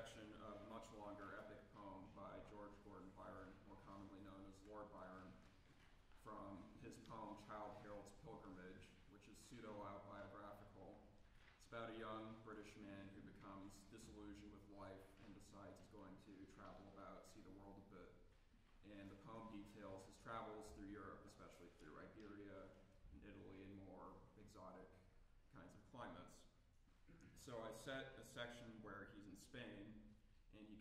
section of a much longer epic poem by George Gordon Byron, more commonly known as Lord Byron, from his poem Childe Harold's Pilgrimage, which is pseudo autobiographical. It's about a young British man who becomes disillusioned with life and decides he's going to travel about, see the world a bit. And the poem details his travels through Europe, especially through Iberia and Italy and more exotic kinds of climates. So I set a section where he's in Spain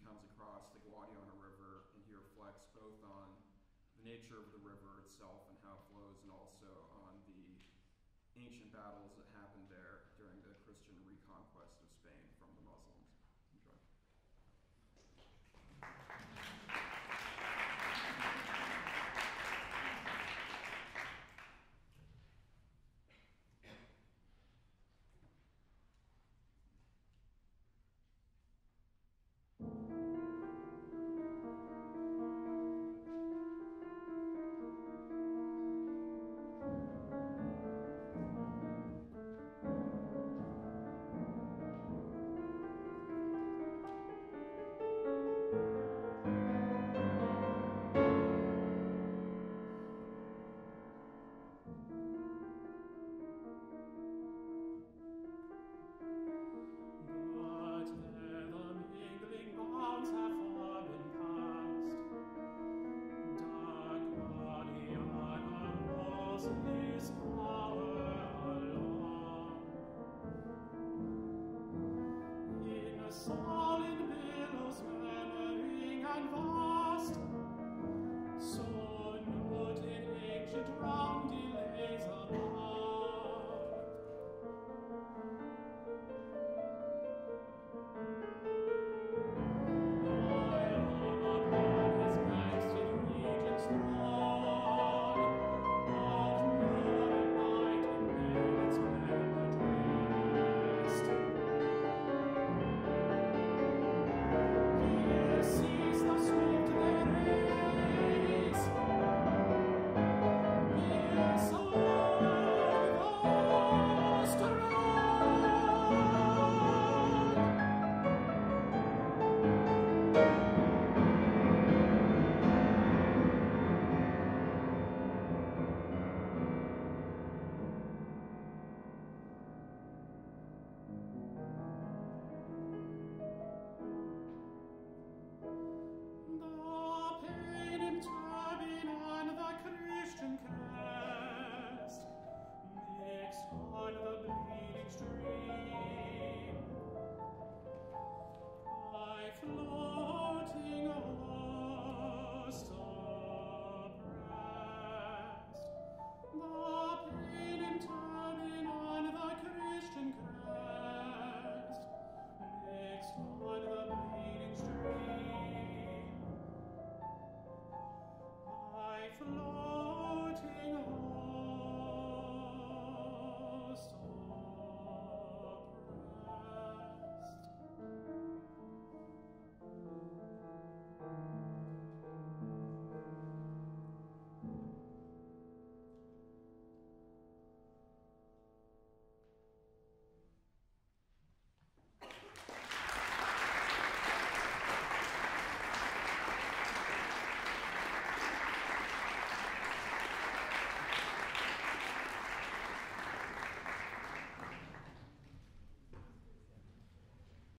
comes across the Guadiana River and he reflects both on the nature of the river itself and how it flows and also on the ancient battles that happened there during the Christian reconquest of Spain solid billows murmuring and